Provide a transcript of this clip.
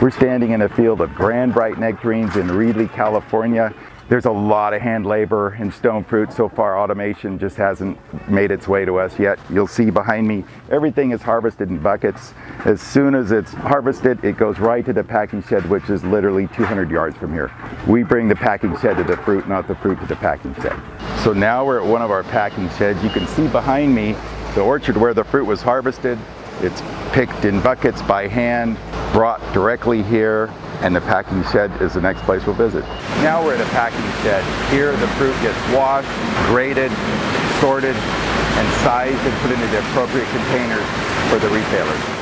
We're standing in a field of grand bright nectarines in Reedley, California. There's a lot of hand labor in stone fruit. So far, automation just hasn't made its way to us yet. You'll see behind me, everything is harvested in buckets. As soon as it's harvested, it goes right to the packing shed, which is literally 200 yards from here. We bring the packing shed to the fruit, not the fruit to the packing shed. So now we're at one of our packing sheds. You can see behind me the orchard where the fruit was harvested. It's picked in buckets by hand, brought directly here, and the packing shed is the next place we'll visit. Now we're at a packing shed. Here the fruit gets washed, graded, sorted, and sized and put into the appropriate containers for the retailers.